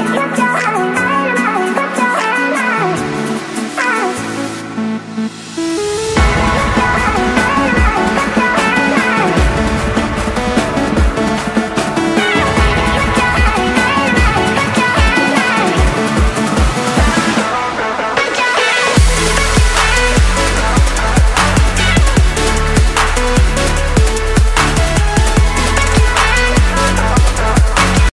Put your hand.